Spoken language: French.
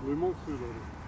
Limon suyuları.